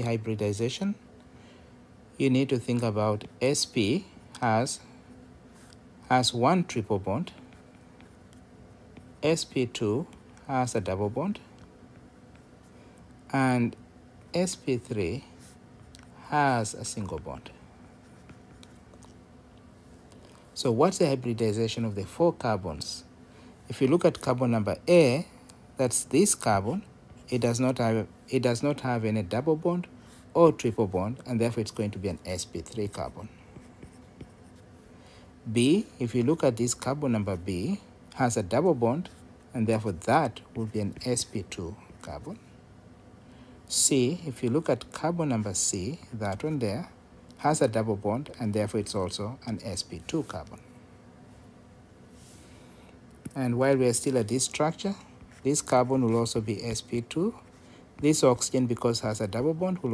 hybridization, you need to think about sp has has one triple bond, sp2 has a double bond, and sp3 has a single bond. So what's the hybridization of the four carbons? If you look at carbon number A, that's this carbon, it does not have it does not have any double bond or triple bond and therefore it's going to be an sp3 carbon. B, if you look at this carbon number B, has a double bond and therefore that will be an sp2 carbon. C, if you look at carbon number C, that one there, has a double bond and therefore it's also an sp2 carbon. And while we are still at this structure, this carbon will also be sp2. This oxygen, because has a double bond, will